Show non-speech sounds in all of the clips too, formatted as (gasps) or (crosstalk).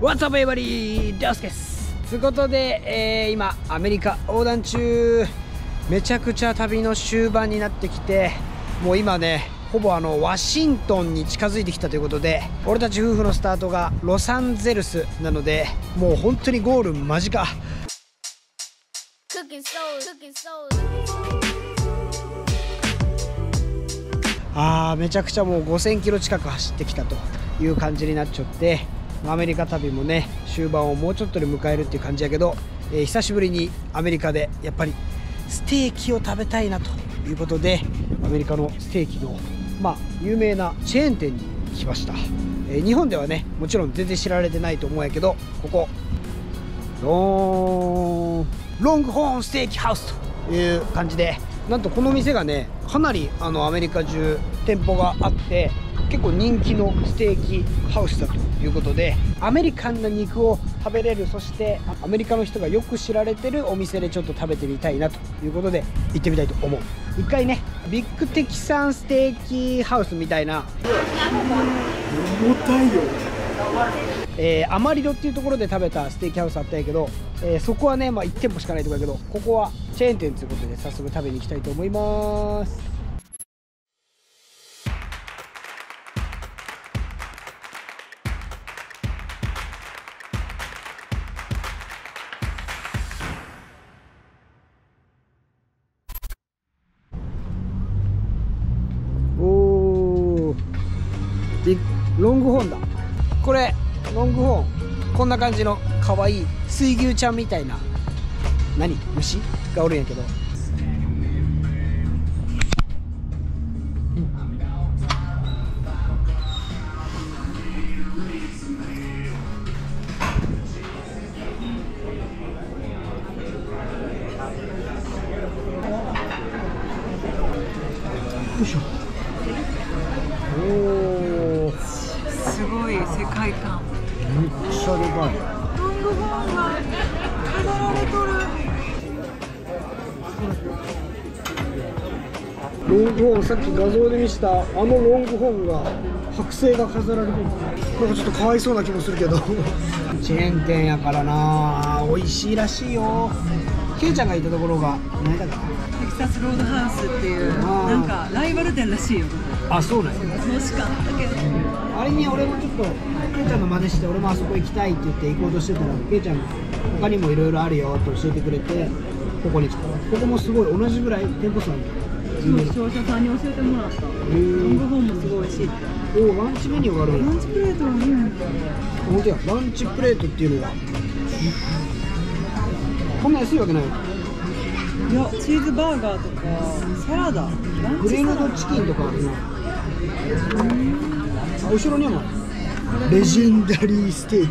What's up everybody? ダスですということで、えー、今アメリカ横断中めちゃくちゃ旅の終盤になってきてもう今ねほぼあのワシントンに近づいてきたということで俺たち夫婦のスタートがロサンゼルスなのでもう本当にゴール間近あーめちゃくちゃもう5000キロ近く走ってきたという感じになっちゃってアメリカ旅もね終盤をもうちょっとで迎えるっていう感じやけど、えー久しぶりにアメリカでやっぱりステーキを食べたいなということでアメリカのステーキのまあ有名なチェーン店に来ました、えー日本ではねもちろん全然知られてないと思うんやけどここロンロングホーンステーキハウスという感じでなんとこの店がねかなりあのアメリカ中店舗があって結構人気のステーキハウスだということでアメリカンな肉を食べれるそしてアメリカの人がよく知られてるお店でちょっと食べてみたいなということで行ってみたいと思う。一回ねビッグテキサンステーキハウスみたいな。重たいよ。えーアマリロっていうところで食べたステーキハウスあったんやけど、えーそこはね、まあ、1店舗しかないところやけどここはチェーン店ということで早速食べに行きたいと思います感じの可愛い水牛ちゃんみたいな何？虫？がおるんやけど。よいい。ロングホーンが飾られとるロングホーンさっき画像で見せたあのロングホーンが剥製が飾られてる。なんかちょっとかわいそうな気もするけど。チェーン店やからな。美味しいらしいよ。ケイちゃんがいたところが何だかテキサスロードハウスっていうなんかライバル店らしいよ。あそうなんや。楽しかったけどあれに俺もちょっとケイちゃんの真似して俺もあそこ行きたいって言って行こうとしてたらケイちゃんが他にもいろいろあるよって教えてくれてここに来た。ここもすごい同じぐらい店舗数あるそう商社さんに教えてもらった。ロングホーンもすごいし。おおランチメニューがあるランチプレートはね本当や。ランチプレートっていうのが。こんな安いわけない。よいやチーズバーガーとかサラダ。グリルドチキンとかあるな。あ後ろにもレジェンダリーステーキ。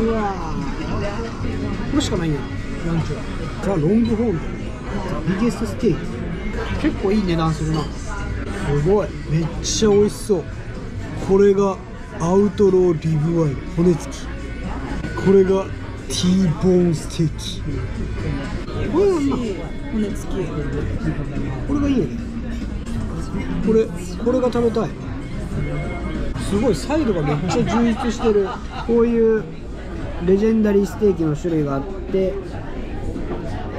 うわー。これしかないんやランチは。ザ・ロングホーンビゲストステーキ。結構いい値段するな。すごい。めっちゃ美味しそう。これがアウトローリブアイ骨付き。これが T ボーンステーキ。これ骨付き。これがいいよねこれこれが食べたい。すごいサイドがめっちゃ充実してる。こういうレジェンダリーステーキの種類があって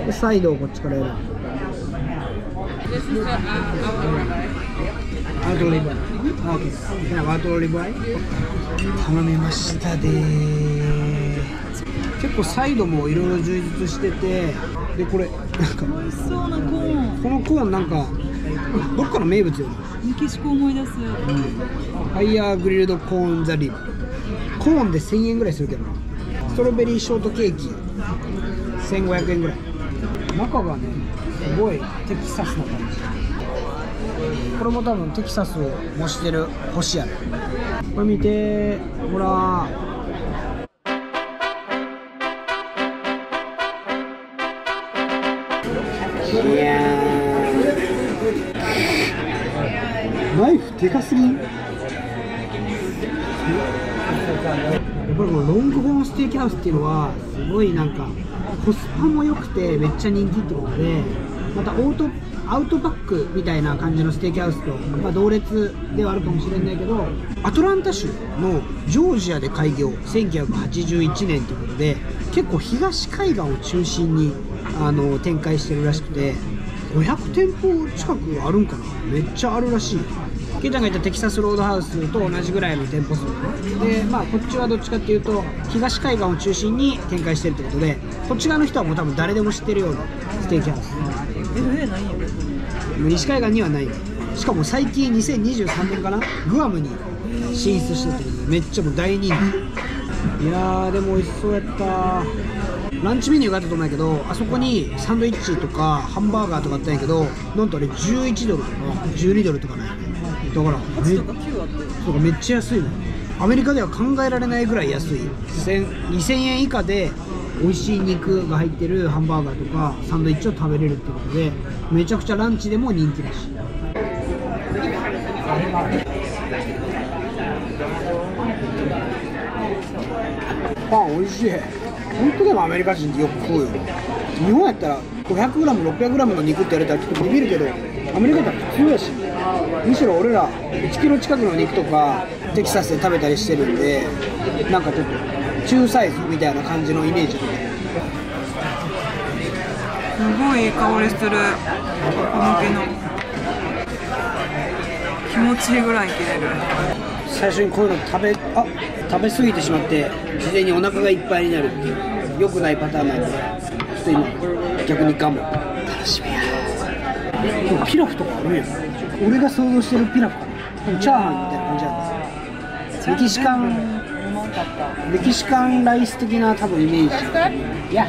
でサイドをこっちからやるアウトロリブ。アイ頼みましたで結構サイドもいろいろ充実しててでこれなんか美味しそうなコーン。このコーンなんかどっかの名物よねメキシコ思い出す。ファイヤーグリルドコーンザリブコーンで1000円ぐらいするけどな。ストロベリーショートケーキ。1500円ぐらい。中がねすごいテキサスな感じ。これも多分テキサスを模してる星やね。これ見てほら。いやナイフでかすぎんやっぱりこのロングホーンステーキハウスっていうのはすごいなんかコスパも良くてめっちゃ人気ってことでまたオートアウトバックみたいな感じのステーキハウスと、まあ、同列ではあるかもしれないけどアトランタ州のジョージアで開業1981年ということで結構東海岸を中心にあの展開してるらしくて500店舗近くあるんかな？めっちゃあるらしい。ケイちゃんが言ったテキサスロードハウスと同じぐらいの店舗数。でまあこっちはどっちかっていうと東海岸を中心に展開してるってことでこっち側の人はもう多分誰でも知ってるようなステーキハウス。LA ないんや。別に西海岸にはない。しかも最近2023年かな？グアムに進出したってことでめっちゃもう大人気。いやーでも美味しそうやったランチメニューがあったと思うんやけどあそこにサンドイッチとかハンバーガーとかあったんやけどなんとあれ11ドルとか12ドルとかねだからめ8とか9あってそうかめっちゃ安いのアメリカでは考えられないぐらい安い。1000 2000円以下で美味しい肉が入ってるハンバーガーとかサンドイッチを食べれるってことでめちゃくちゃランチでも人気だしパン美味しい本当でもアメリカ人ってよく食うよ日本やったら 500g600g の肉って言われたらちょっとビビるけどアメリカだったら普通やしむしろ俺ら1キロ近くの肉とかテキサスで食べたりしてるんでなんかちょっと中サイズみたいな感じのイメージすごいいい香りする。小麦の気持ちいいぐらい切れる。最初にこういうの食べあ食べ過ぎてしまって事前にお腹がいっぱいになる。っていう良くないパターンなんで。ちょっと今逆に我慢。楽しみや。でもピラフとかあるやん。俺が想像してるピラフかな。チャーハンみたいな感じなん。ですメキシカン。メキシカンライス的な多分イメージ。いや。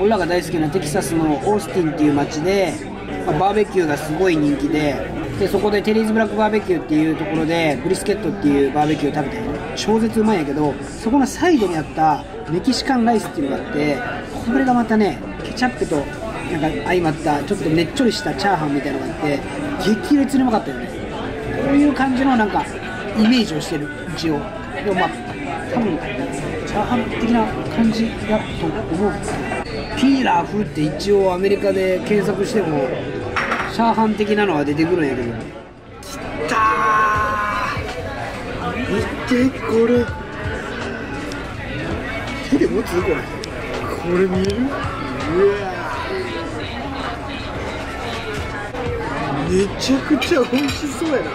俺らが大好きなテキサスのオースティンっていう街で、まあバーベキューがすごい人気ででそこでテリーズブラックバーベキューっていうところでブリスケットっていうバーベキューを食べて超絶うまいんやけどそこのサイドにあったメキシカンライスっていうのがあってこれがまたねケチャップとなんか相まったちょっとねっちょりしたチャーハンみたいなのがあって激烈にうまかったよね。こういう感じのなんかイメージをしてる一応。でもまあ多分チャーハン的な感じだと思う。んですけどピーラー風って一応アメリカで検索してもチャーハン的なのは出てくるんやけど。きたー。見てこれ。手で持つ？これ。これ見える？うわめちゃくちゃ美味しそうやな。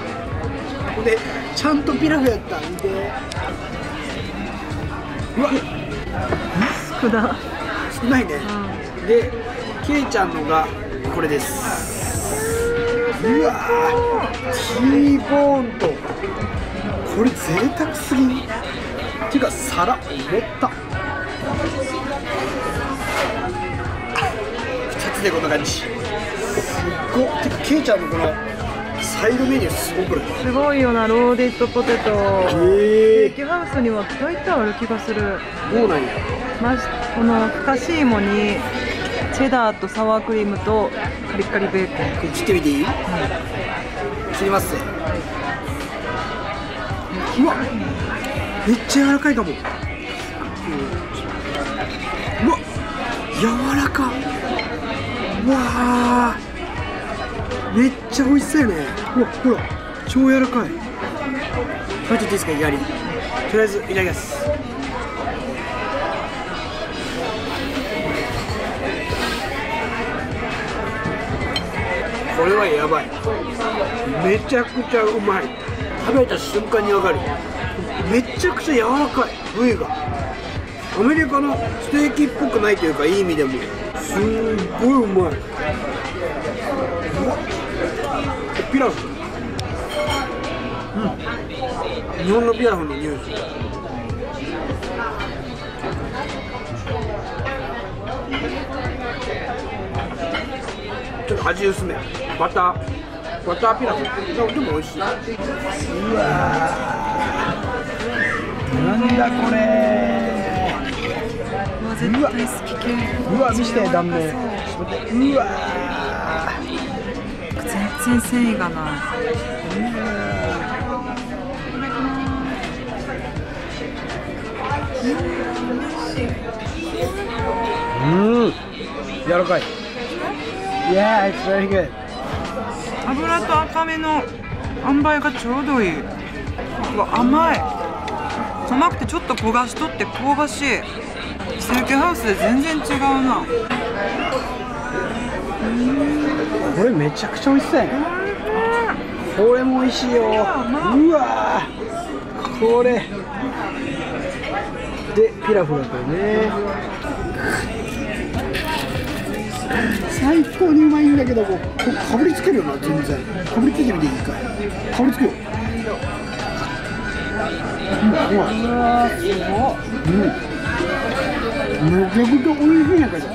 ほんでちゃんとピラフやった。見て。うわ。少な少ないね、でケイちゃんのがこれですうわー T ボーンと。これ贅沢すぎん？ていうか皿持った。2つでこんな感じ。すっごっ。てかケイちゃんのこのサイドメニューすごくない？すごいよなローディットポテト。えケーキハウスには大体ある気がする。どうなんやこのふかし芋にチェダーとサワークリームとカリカリベーコン切ってみていい？切ります？ぜうわ。めっちゃ柔らかいかも。うわ。柔らか。うわー。めっちゃ美味しそうやね。ほらほら。超柔らかい。これちょっといいですかいきなり。とりあえずいただきますこれはやばい。めちゃくちゃうまい。食べた瞬間にわかる。めちゃくちゃ柔らかい。部位が。アメリカのステーキっぽくないというかいい意味でも。すんごいうまい。ピラフ。うん。日本のピラフの匂いするちょっと味薄め。バター。バターピラフ。でも美味しい。うわなんだこれ。うわ絶対好き系。うわ見して断面。うわ全然繊維がない。うん。柔らかい。Yeah, it's very good. 油と赤身の塩梅がちょうどいい。うわ甘い。甘くてちょっと焦がしとって香ばしい。ステーキハウスで全然違うな。これめちゃくちゃ美味しそうやねこれも美味しいよ。うわーこれ。でピラフだとね最高にうまいんだけどこうかぶりつけるよな全然。かぶりつけてみていいか。いかぶりつけよ。ううんうまいうわすごうん。めちゃくちゃ美味しいんやけど。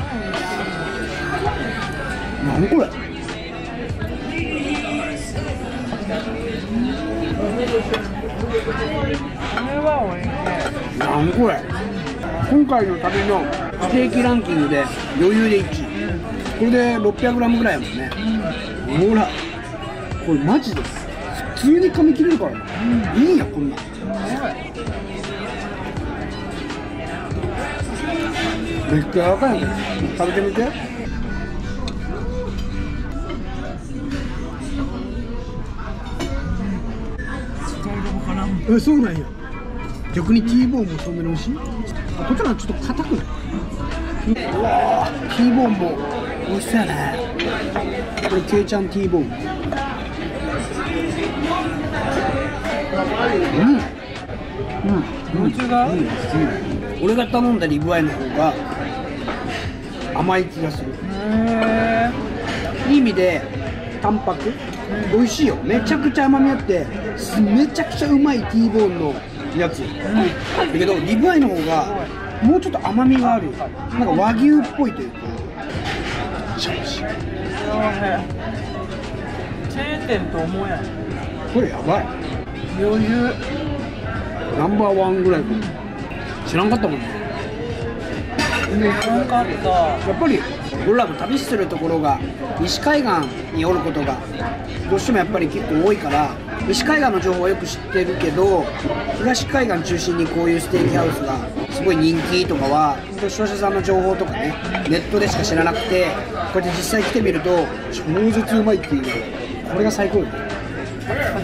何これ。これなんこれ。今回の旅のステーキランキングで余裕で1位。これで 600g ぐらいやもんね、ほら。これマジで普通に噛み切れるからな、いいんやこんな。んめっちゃ柔らかいやん食べてみて。えそうなんや。逆に T ボーンもそんなに美味しい？あこっちらはちょっと硬くない？うわー T ボーンも美味しそうやねこれケイちゃん T ボーン。うん。うん。どう違ううん。うん。俺が頼んだリブアイの方が甘い気がする。へいい意味で淡白。美味しいよ。めちゃくちゃ甘みあってすめちゃくちゃうまい T ボーンのやつ、だけどリブアイの方がもうちょっと甘みがある。なんか和牛っぽいというかチェーン店と思えん。これやばい。余裕。ナンバーワンぐらい知らんかったもんね。よかった。やっぱり俺らも旅するところが西海岸におることがどうしてもやっぱり結構多いから西海岸の情報はよく知ってるけど東海岸中心にこういうステーキハウスがすごい人気とかは本当視聴者さんの情報とかねネットでしか知らなくてこうやって実際来てみると超絶うまいっていうこれが最高よね。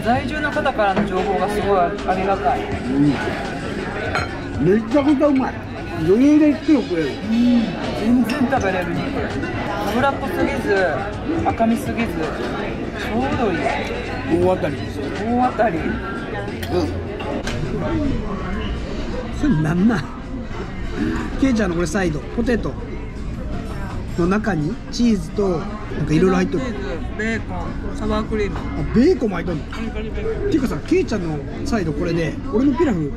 在住の方からの情報がすごいありがたい。めちゃくちゃうまい。余裕で1キロ食える全然食べれる。肉油っぽすぎず赤身すぎずちょうどいい。大当たり。大当たり。それなんなんケイちゃんのこれサイドポテトの中にチーズとなんかいろいろ入っとる。チーズベーコンサワークリーム。あベーコンも入っとんの？カリカリベーコン。ていうかさケイちゃんのサイドこれで俺のピラフ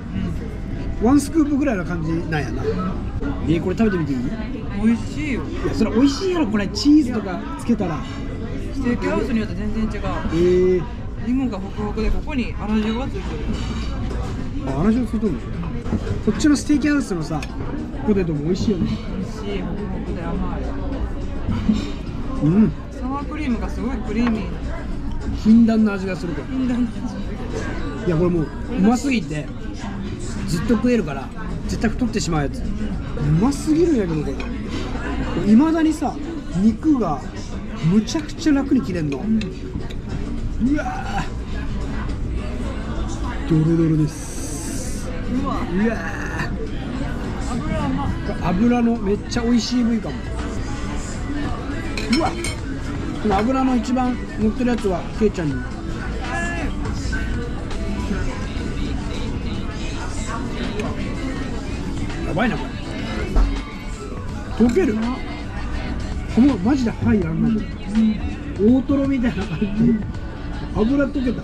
ワンスクープぐらいな感じなんやな。えー、これ食べてみていい？い美味しいよ。やそれ美味しいやろこれ。チーズとかつけたら。ステーキハウスによって全然違う。えー、リンゴがホクホクでここに粗塩がついてる。あ話をついとんの？こっちのステーキハウスのさポテトも美味しいよね。美味しいホクホクで甘いうん。サワークリームがすごいクリーミー。な禁断の味がする禁断のいやこれもううますぎてずっと食えるから絶対太ってしまうやつ。うますぎるんやけどこれいまだにさ肉がむちゃくちゃ楽に切れんの、うわー。ドロドロですうわうわ油甘っー油のめっちゃ美味しい部位かもうわこの油の一番。乗ってるやつはケイちゃんにやばいなこれ溶けるこのマジではいあんな大トロみたいな感じ油溶けた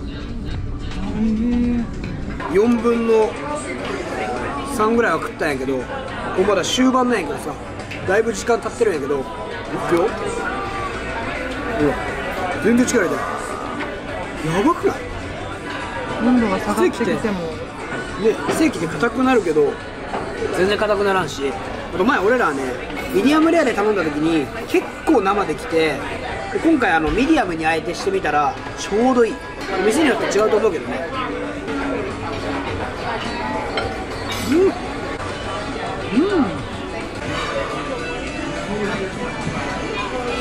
4分の3ぐらいは食ったんやけどもうまだ終盤なんやけどさだいぶ時間経ってるんやけどいくよ?ほら全然力入れないやばくない?温度が下がってきても。でステーキって硬くなるけど全然硬くならんしあと前俺らはねミディアムレアで頼んだ時に結構生できてで今回あのミディアムにあえてしてみたらちょうどいい。店によって違うと思うけどね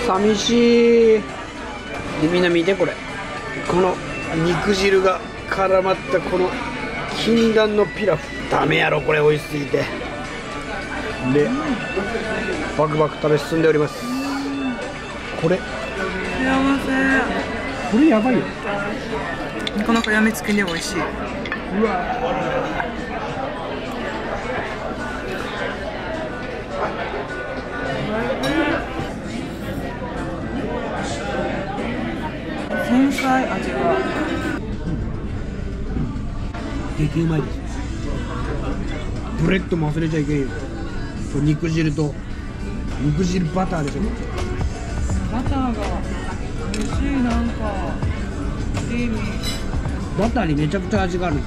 寂しい。でみんな見てこれ。この肉汁が絡まったこの禁断のピラフ。ダメやろこれ美味しすぎて。でバクバク食べ進んでおります。これ。幸これやばいよ。せなかなかやみつきで美味しい。うわ繊細味が激うまいです。ブレッドも忘れちゃいけんよ。これ肉汁と肉汁バターでしょバターが美味しいなんかクリーミーバターにめちゃくちゃ味がある、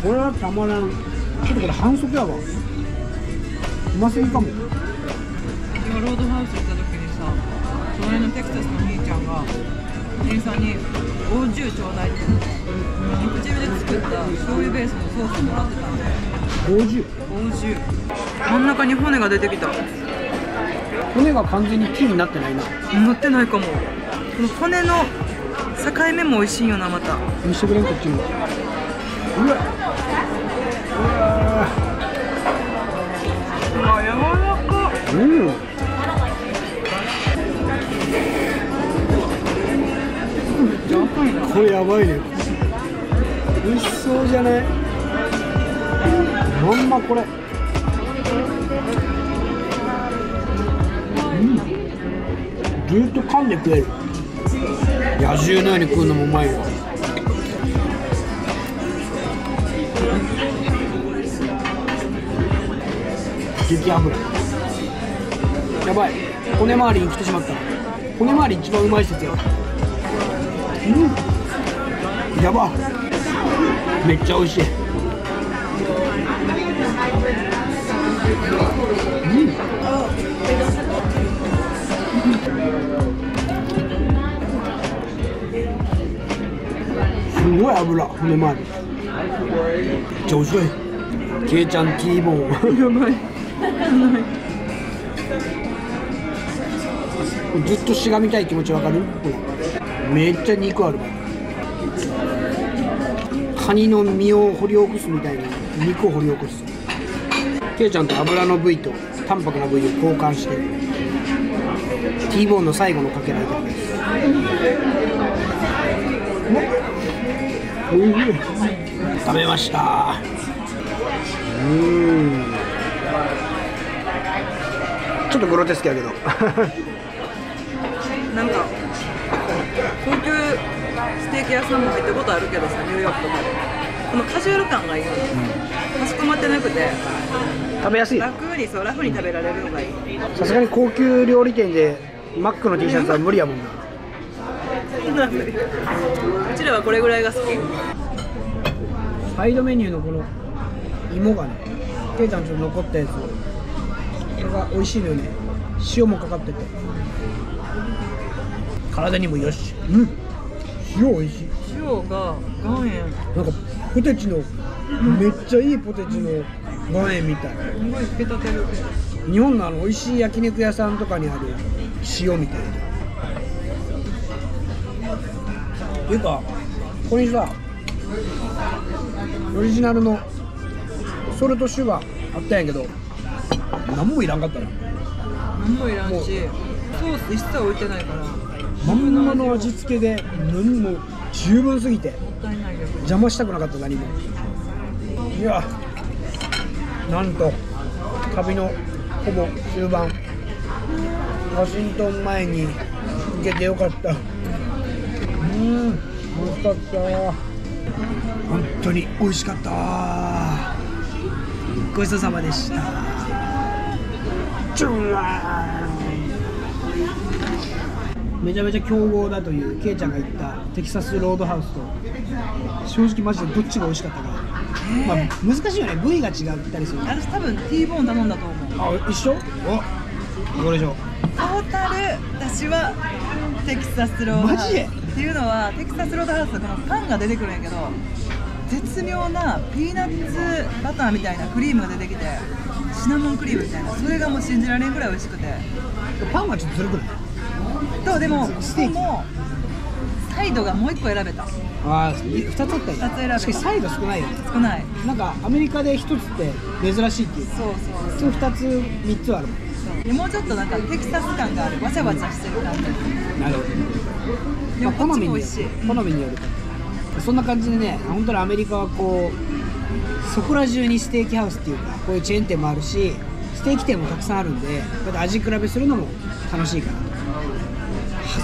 これはたまらんちょっとこれ反則やわ。うますぎかも。今ロードハウス行った時にさ隣のテキサスの兄ちゃんが店員さんに「お重ちょうだい」って肉汁で作った醤油ベースのソースもらってたんで50お重真ん中に骨が出てきた。骨が完全に木になってないな。乗ってないかも。この骨の境目も美味しいよなまた。見してくれんこっちも。うわこれやばいね。美味しそうじゃないまんまこれ。うん。ずっと噛んで食える。野獣のように食うのもうまいわ。激脂やばい。骨周りに来てしまった。骨周り一番うまい説やうん。やば。めっちゃ美味しい。すごい油骨周りめっちゃ美味しい。ケイちゃん T ボー。ンやばい。ずっとしがみたい気持ちわかる？めっちゃ肉あるカニの身を掘り起こすみたいに肉を掘り起こす。ケイちゃんと油の部位と淡白な部位を交換して T ボーンの最後のかけらいただきです。おいしい食べました。うーん。ちょっとグロテスクやけど。ステーキ屋さんも入ったことあるけどさニューヨークとかで。このカジュアル感がいいよね、かしこまってなくて。食べやすい。楽にそうラフに食べられるのがいい。さすがに高級料理店でマックの T シャツは無理やもんな。うちらはこれぐらいが好き。サイドメニューのこの芋がねケイちゃんちょっと残ったやつ。これが美味しいのよね。塩もかかってて。体にもよし。うん塩美味しい。塩が岩塩。なんかポテチのめっちゃいいポテチの岩塩みたい。すごい引け立てる日本のあの美味しい焼肉屋さんとかにある塩みたいな。っていうかここにさオリジナルのソルトシュガーあったんやけど何もいらんかったな。何もいらんしソース一切置いてないから。もまんまの味付けで何も十分すぎて邪魔したくなかった何も。いやなんと旅のほぼ終盤ワシントン前に行けてよかった。うん美味しかった。本当に美味しかった。ごちそうさまでした。チュワーめちゃめちゃ強豪だというケイちゃんが言ったテキサスロードハウスと。正直マジでどっちが美味しかったか、まあ、難しいよね。部位が違ったりする。私多分 T ボーン頼んだと思う。あ一緒？おどれでしょう？トータル私はテキサスロードハウス。マジで？っていうのはテキサスロードハウスこのパンが出てくるんやけど絶妙なピーナッツバターみたいなクリームが出てきてシナモンクリームみたいなそれがもう信じられんくらい美味しくて。パンはちょっとずるくとでもステーキサイドがもう一個選べた。ああ2つあったんや二つ選べた。しかしサイド少ないよね。少ない。なんかアメリカで1つって珍しいっていう。かそう普通2つ3つあるもん。もう。ちょっとなんかテキサス感がある。わちゃわちゃしてる感じ。なるほど。でもまあ、好みに好みによるから。そんな感じでね本当にアメリカはこうそこら中にステーキハウスっていうかこういうチェーン店もあるしステーキ店もたくさんあるんでこうやって味比べするのも楽しいかなと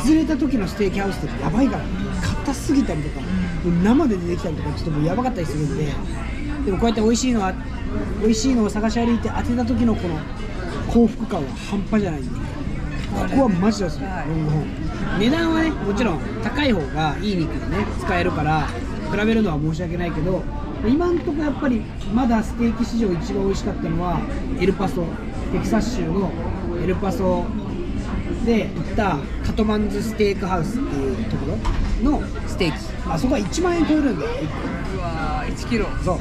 外れた時のステーキハウスってやばいから硬すぎたりとか、生で出てきたりとかちょっともうやばかったりするんででもこうやって美味しいのは美味しいのを探し歩いて当てた時のこの幸福感は半端じゃないんでここはマジでおすロングホーン値段はねもちろん高い方がいい肉がね使えるから比べるのは申し訳ないけど今んとこやっぱりまだステーキ史上一番美味しかったのはエルパソ。テキサス州のエルパソで行ったカトマンズステークハウスっていうところのステーキ。あそこは1万円超えるんだよ。1うわー1キロ。個そう。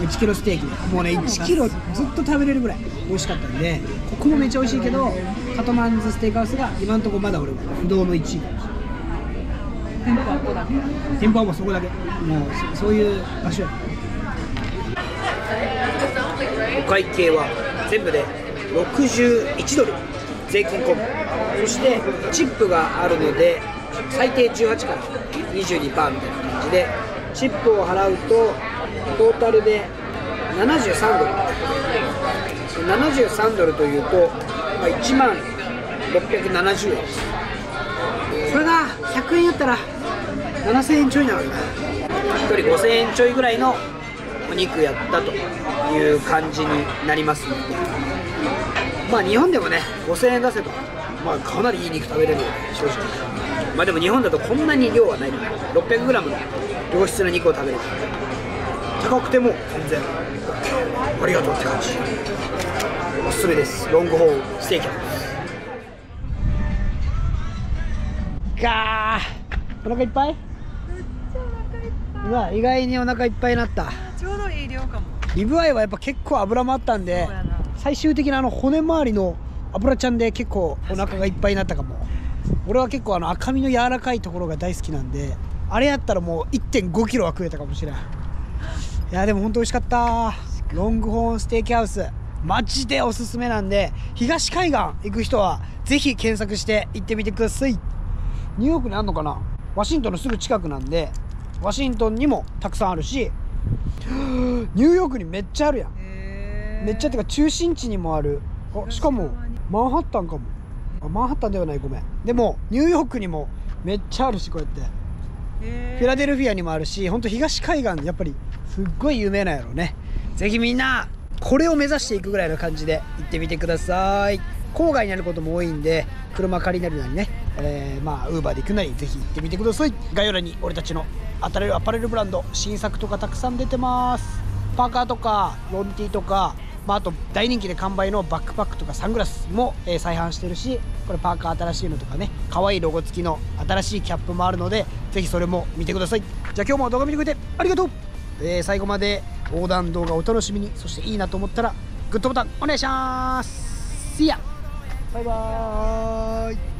1キロステーキ。もうね1キロずっと食べれるぐらい美味しかったんでここもめっちゃ美味しいけどカトマンズステークハウスが今のところまだ俺は不動の1位。店舗はここだけ。店舗はもうそこだけ。もうそそういう場所や。お会計は全部で61ドル。税金込みそしてチップがあるので最低18から22%みたいな感じでチップを払うとトータルで73ドル。73ドルというと、ま、1万670円ですこれが100円やったら7000円ちょいなのにな。1人5000円ちょいぐらいのお肉やったという感じになります。のでまあ日本でもね5000円出せばまあかなりいい肉食べれるので正直。まあでも日本だとこんなに量はない。ので 600g の良質な肉を食べれる。高くても全然。ありがとうって感じ。おすすめです。ロングホーンステーキハウスがー。お腹いっぱい？まあ意外にお腹いっぱいになった。ちょうどいい量かも。リブアイはやっぱ結構脂もあったんで最終的なあの骨周りの脂ちゃんで結構お腹がいっぱいになったかも。俺は結構あの赤身の柔らかいところが大好きなんであれやったらもう1 5キロは食えたかもしれないいやでも本当美味しかった。ロングホーンステーキハウス。マジでおすすめなんで東海岸行く人はぜひ検索して行ってみてください。ニューヨークにあんのかな？ワシントンのすぐ近くなんでワシントンにもたくさんあるし (gasps) ニューヨークにめっちゃあるやん。へめっちゃってか中心地にもある。あしかもマンハッタンかも。あマンハッタンではないごめん。でもニューヨークにもめっちゃあるしこうやって。フィラデルフィアにもあるし本当東海岸やっぱりすっごい有名なんやろうね。ぜひみんなこれを目指していくぐらいの感じで行ってみてください。郊外にあることも多いんで車借りなりなりね、えーまあウーバーで行くなりぜひ行ってみてください。概要欄に俺たちの当たれるアパレルブランド新作とかたくさん出てます。パーカーとかロンティーとかまあ、あと大人気で完売のバックパックとかサングラスも、えー再販してるしこれパーカー新しいのとかね可愛いロゴ付きの新しいキャップもあるのでぜひそれも見てください。じゃあ今日も動画見てくれてありがとう、えー最後まで横断動画お楽しみにそしていいなと思ったらグッドボタンお願いします。See ya! バイバーイ。